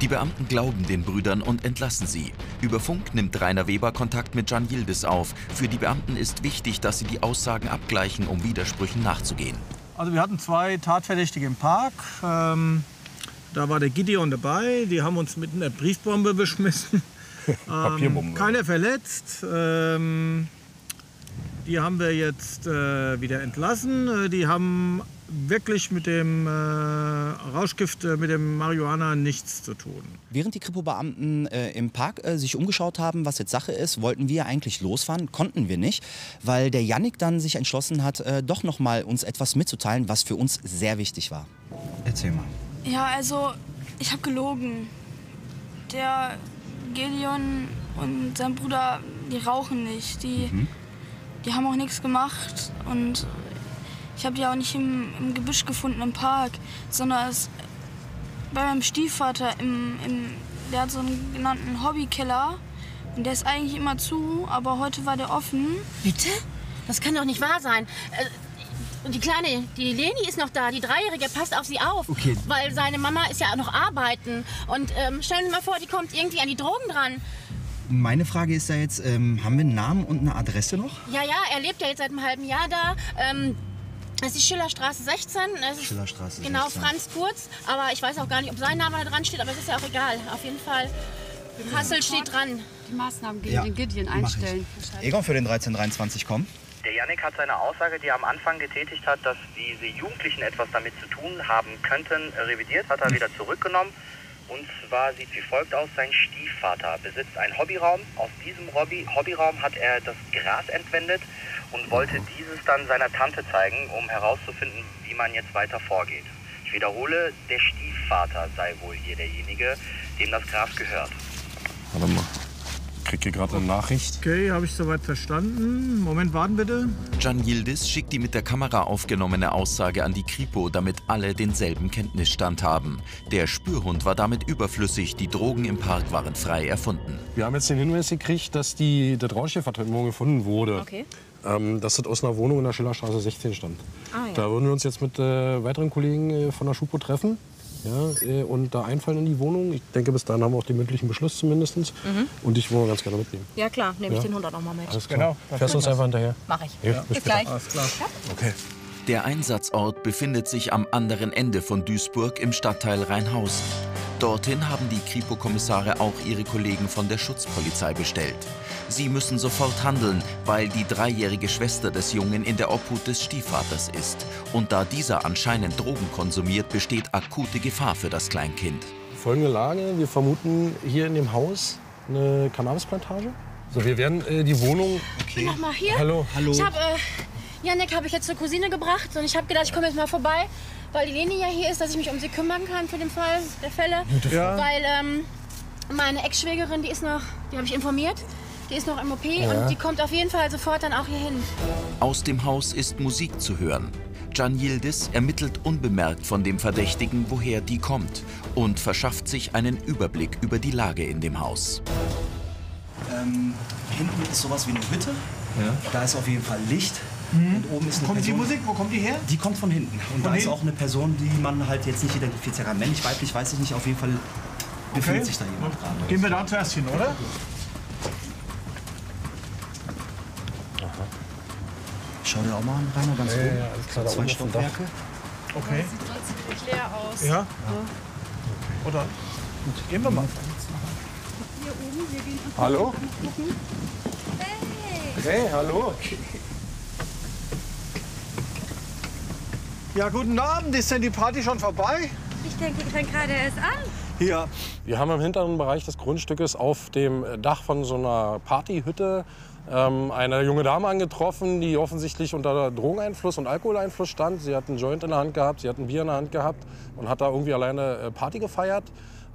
Die Beamten glauben den Brüdern und entlassen sie. Über Funk nimmt Rainer Weber Kontakt mit Can Yildiz auf. Für die Beamten ist wichtig, dass sie die Aussagen abgleichen, um Widersprüchen nachzugehen. Also wir hatten zwei Tatverdächtige im Park. Ähm, da war der Gideon dabei. Die haben uns mit einer Briefbombe beschmissen. Papierbombe. Ähm, keiner verletzt. Ähm, die haben wir jetzt äh, wieder entlassen. Äh, Die haben wirklich mit dem äh, Rauschgift, äh, mit dem Marihuana nichts zu tun. Während die Kripo-Beamten äh, im Park äh, sich umgeschaut haben, was jetzt Sache ist, wollten wir eigentlich losfahren, konnten wir nicht, weil der Yannick dann sich entschlossen hat, äh, doch noch mal uns etwas mitzuteilen, was für uns sehr wichtig war. Erzähl mal. Ja, also, ich habe gelogen. Der Gideon und sein Bruder, die rauchen nicht. Die, die haben auch nichts gemacht. Und ich habe die auch nicht im, im Gebüsch gefunden im Park, sondern es bei meinem Stiefvater. Im, im, der hat so einen genannten Hobbykeller. Und der ist eigentlich immer zu, aber heute war der offen. Bitte? Das kann doch nicht wahr sein. Äh, Und die Kleine, die Leni ist noch da, die Dreijährige, passt auf sie auf. Okay. Weil seine Mama ist ja auch noch arbeiten. Und ähm, stellen Sie mal vor, die kommt irgendwie an die Drogen dran. Meine Frage ist ja jetzt, ähm, haben wir einen Namen und eine Adresse noch? Ja, ja, er lebt ja jetzt seit einem halben Jahr da. Ähm, es ist Schillerstraße 16. Es ist Schillerstraße Genau, 16. Franz Kurz. Aber ich weiß auch gar nicht, ob sein Name da dran steht, aber es ist ja auch egal. Auf jeden Fall. Hassel steht dran. Die Maßnahmen gegen Ja, den Gideon mach einstellen. Egon für den 1323 kommen. Der Yannick hat seine Aussage, die er am Anfang getätigt hat, dass diese Jugendlichen etwas damit zu tun haben könnten, revidiert, hat er wieder zurückgenommen. Und zwar sieht wie folgt aus, sein Stiefvater besitzt einen Hobbyraum. Aus diesem Hobby, Hobbyraum hat er das Gras entwendet und wollte dieses dann seiner Tante zeigen, um herauszufinden, wie man jetzt weiter vorgeht. Ich wiederhole, der Stiefvater sei wohl hier derjenige, dem das Gras gehört. Warte mal. Ich krieg hier gerade eine Nachricht. Okay, habe ich soweit verstanden. Moment, warten bitte. Can Yildiz schickt die mit der Kamera aufgenommene Aussage an die Kripo, damit alle denselben Kenntnisstand haben. Der Spürhund war damit überflüssig, die Drogen im Park waren frei erfunden. Wir haben jetzt den Hinweis gekriegt, dass die, heute Morgen gefunden wurde. Okay. Ähm, dass das aus einer Wohnung in der Schillerstraße 16 stammt. Ah, ja. Da würden wir uns jetzt mit äh, weiteren Kollegen äh, von der Schupo treffen. Ja, äh, und da einfallen in die Wohnung. Ich denke, bis dahin haben wir auch den mündlichen Beschluss zumindest. Und dich wollen wir ganz gerne mitnehmen. Ja, klar, nehme Ja. ich den Hund auch noch mal mit. Alles klar. Genau. Fährst du uns einfach hinterher? Mach ich. Ja, Bis gleich. Alles klar. Okay. Der Einsatzort befindet sich am anderen Ende von Duisburg im Stadtteil Rheinhausen. Dorthin haben die Kripo-Kommissare auch ihre Kollegen von der Schutzpolizei bestellt. Sie müssen sofort handeln, weil die dreijährige Schwester des Jungen in der Obhut des Stiefvaters ist. Und da dieser anscheinend Drogen konsumiert, besteht akute Gefahr für das Kleinkind. Folgende Lage. Wir vermuten hier in dem Haus eine Cannabisplantage. So, wir werden äh, die Wohnung... Okay. Mach mal hier. Hallo. Hallo. Ich habe äh, Janik habe ich jetzt zur Cousine gebracht und ich habe gedacht, ich komme jetzt mal vorbei, weil die Leni ja hier ist, dass ich mich um sie kümmern kann für den Fall der Fälle. Ja. Weil ähm, meine Ex-Schwägerin, die ist noch, die habe ich informiert, die ist noch im OP und die kommt auf jeden Fall sofort dann auch hier hin. Aus dem Haus ist Musik zu hören. Can Yildiz ermittelt unbemerkt von dem Verdächtigen, woher die kommt und verschafft sich einen Überblick über die Lage in dem Haus. Ähm, hinten ist sowas wie eine Hütte. Da ist auf jeden Fall Licht. Und oben ist eine Kommt die Person. Musik, wo kommt die her? Die kommt von hinten. Und da ist hinten? auch eine Person, die man halt jetzt nicht identifiziert kann. Männlich, weiblich, weiß ich nicht. Auf jeden Fall befindet sich da jemand gerade. Gehen wir da zuerst hin, oder? Schau dir auch mal an, Rainer, ganz oben. ja, alles klar, da Zwei. Stockwerke. Okay. Sieht sonst ziemlich leer aus. Ja. Oder? Gehen wir mal. Hier oben, wir gehen. Hallo? Hey, hallo. Ja, guten Abend. Ist denn die Party schon vorbei? Ich denke, ich fängt gerade erst an. Ja. Wir haben im hinteren Bereich des Grundstückes auf dem Dach von so einer Partyhütte ähm, eine junge Dame angetroffen, die offensichtlich unter Drogeneinfluss und Alkoholeinfluss stand. Sie hat einen Joint in der Hand gehabt, sie hat ein Bier in der Hand gehabt und hat da irgendwie alleine äh, Party gefeiert.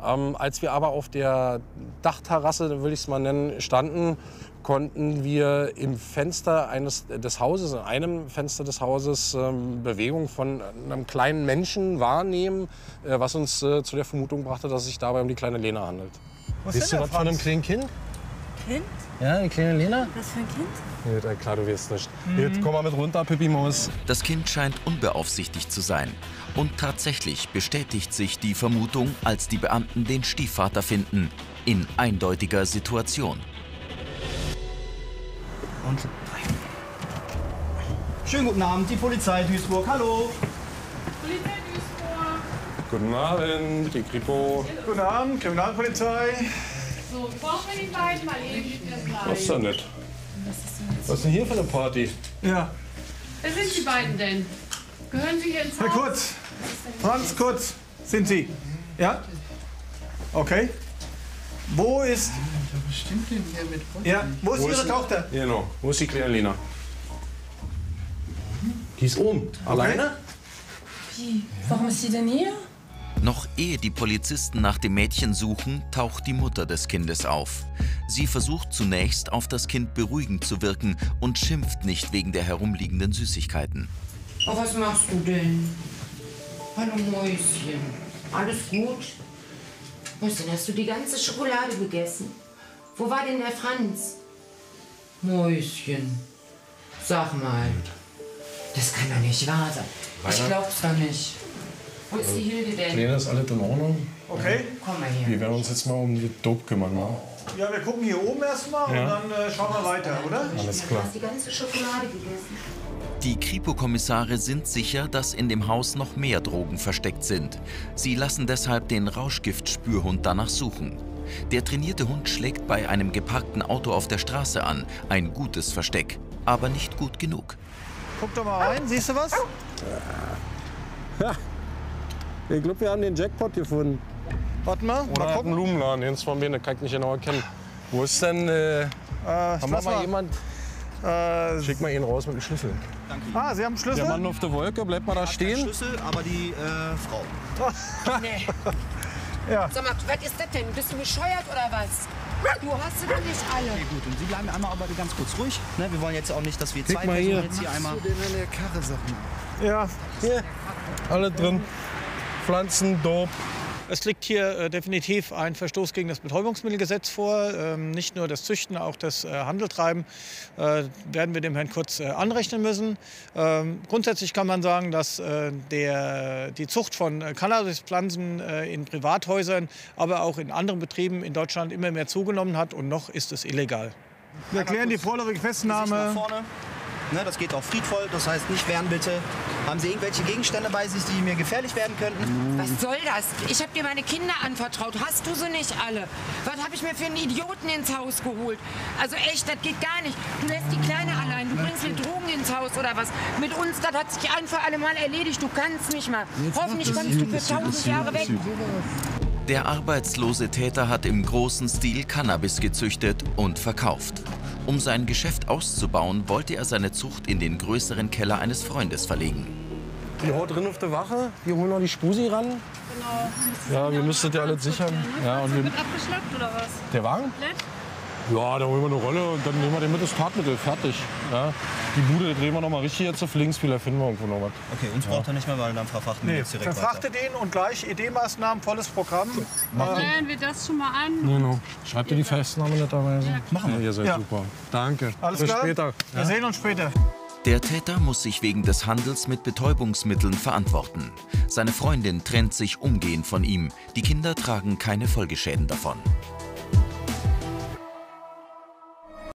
Ähm, als wir aber auf der Dachterrasse, will ich es mal nennen, standen, konnten wir im Fenster eines des Hauses, in einem Fenster des Hauses, ähm, Bewegung von einem kleinen Menschen wahrnehmen, äh, was uns äh, zu der Vermutung brachte, dass es sich dabei um die kleine Lena handelt. Was Siehst du was von einem kleinen Kind? Kind? Ja, die kleine Lena? Was für ein Kind? Ja, klar, du wirst nicht. Jetzt komm mal mit runter, Pippi Maus. Das Kind scheint unbeaufsichtigt zu sein. Und tatsächlich bestätigt sich die Vermutung, als die Beamten den Stiefvater finden. In eindeutiger Situation. Und Schönen guten Abend, die Polizei Duisburg. Hallo. Guten Abend, die Kripo. Guten Abend, Kriminalpolizei. So, brauchen wir die beiden mal eben Was ist denn nicht? Was ist denn hier für eine Party? Ja, Wer sind die beiden denn? Gehören sie hier ins Herr Haus? Kurz. Franz Kurz, sind Sie? Ja? Okay. Wo ist. Ja, wo ist Wo Ihre ist- Tochter? Genau. Wo ist die kleine Lena? Die ist oben. Alleine? Warum ist sie denn hier? Noch ehe die Polizisten nach dem Mädchen suchen, taucht die Mutter des Kindes auf. Sie versucht zunächst auf das Kind beruhigend zu wirken und schimpft nicht wegen der herumliegenden Süßigkeiten. Oh, was machst du denn? Hallo Mäuschen. Alles gut? Mäuschen, hast du die ganze Schokolade gegessen? Wo war denn der Franz? Mäuschen. Sag mal. Das kann doch nicht wahr sein. Ich Rainer? glaub's doch nicht. Wo ist die Hilde denn? Lena, ist alles in Ordnung? Okay. Komm mal her. Wir werden uns jetzt mal um die Dope kümmern, ne? Ja, wir gucken hier oben erstmal Ja. und dann äh, schauen wir weiter, oder? Alles Du klar. hast die ganze Schokolade gegessen. Die Kripo-Kommissare sind sicher, dass in dem Haus noch mehr Drogen versteckt sind. Sie lassen deshalb den Rauschgift-Spürhund danach suchen. Der trainierte Hund schlägt bei einem geparkten Auto auf der Straße an. Ein gutes Versteck, aber nicht gut genug. Guck doch mal rein, siehst du was? Ich glaube, wir haben den Jackpot gefunden. Warte mal, Oder mal einen gucken. Blumenladen. Jens von Bene kann ich nicht genau erkennen. Wo ist denn. Äh, Äh, haben wir mal mal. jemand? Äh, Schick mal ihn raus mit dem Schlüssel. ah, Sie haben einen Schlüssel? Der Mann auf der Wolke, bleibt mal da stehen. Schlüssel, aber die äh, Frau. Nee. Ja. Sag mal, was ist das denn? Bist du bescheuert oder was? Du hast sie doch nicht alle. Okay, gut. Und Sie bleiben einmal aber ganz kurz ruhig. Ne, wir wollen jetzt auch nicht, dass wir zwei mal hier. Personen jetzt hier einmal. Ja. Hier, alle drin. Pflanzen, Dope. Es liegt hier äh, definitiv ein Verstoß gegen das Betäubungsmittelgesetz vor. Ähm, nicht nur das Züchten, auch das äh, Handeltreiben äh, werden wir dem Herrn Kurz äh, anrechnen müssen. Ähm, grundsätzlich kann man sagen, dass äh, der, die Zucht von äh, Cannabispflanzen äh, in Privathäusern, aber auch in anderen Betrieben in Deutschland immer mehr zugenommen hat und noch ist es illegal. Wir erklären die vorläufige Festnahme. vorne. Ne, das geht auch friedvoll, das heißt nicht wehren bitte. Haben Sie irgendwelche Gegenstände bei sich, die mir gefährlich werden könnten? Was soll das? Ich habe dir meine Kinder anvertraut. Hast du sie nicht alle? Was habe ich mir für einen Idioten ins Haus geholt? Also echt, das geht gar nicht. Du lässt die Kleine allein. Du bringst mir Drogen ins Haus oder was? Mit uns, das hat sich ein für alle Mal erledigt. Du kannst mich mal. Hoffentlich kommst du für tausend Jahre weg. Der arbeitslose Täter hat im großen Stil Cannabis gezüchtet und verkauft. Um sein Geschäft auszubauen, wollte er seine Zucht in den größeren Keller eines Freundes verlegen. Die haut drin auf der Wache. Wir holen noch die Spusi ran. Genau. Ja, wir müsstet ja alles sichern. Ja, und wir, Wird abgeschleppt oder was? der Wagen? Komplett? Ja, da holen wir eine Rolle und dann nehmen wir den mit das Tatmittel. Fertig. Ja. Die Bude drehen wir noch mal richtig jetzt auf links. Vielleicht finden wir irgendwo noch was. Okay, uns braucht er nicht mehr, weil dann verfrachten wir Nee, jetzt direkt verfrachtet ihn und gleich ED-Maßnahmen, volles Programm. Stellen wir das schon mal an. Genau. Schreibt ihr die Festnahme netterweise? Machen wir. Ja, ihr seid Ja. super. Danke. Alles Bis klar? später. Wir sehen uns später. Der Täter muss sich wegen des Handels mit Betäubungsmitteln verantworten. Seine Freundin trennt sich umgehend von ihm. Die Kinder tragen keine Folgeschäden davon.